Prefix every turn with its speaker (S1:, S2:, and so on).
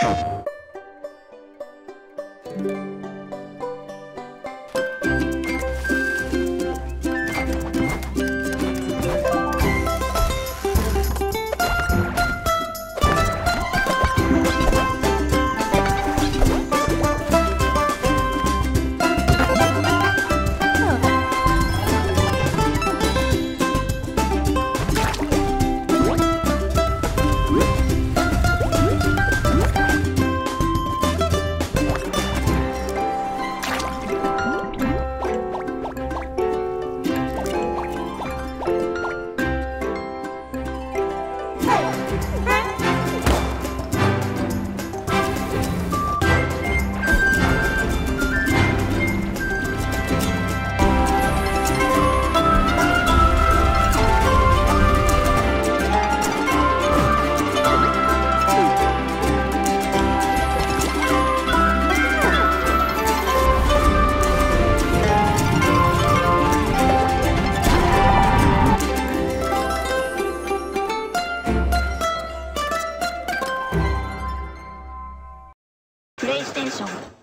S1: you station.